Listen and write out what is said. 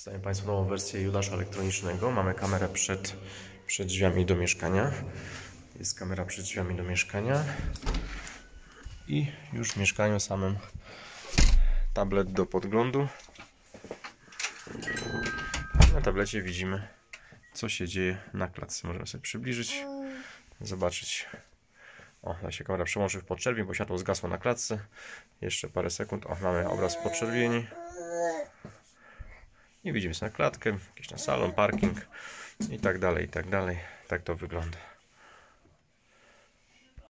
Przedstawiam Państwu nową wersję Judasza elektronicznego. Mamy kamerę przed, przed drzwiami do mieszkania. Jest kamera przed drzwiami do mieszkania. I już w mieszkaniu samym tablet do podglądu. Na tablecie widzimy, co się dzieje na klatce. Możemy sobie przybliżyć, zobaczyć. O, da się kamera przełączy w podczerwień, bo światło zgasło na klatce. Jeszcze parę sekund. O, mamy obraz podczerwieni. I widzimy sobie na klatkę, jakiś na salon, parking i tak dalej, i tak dalej. Tak to wygląda.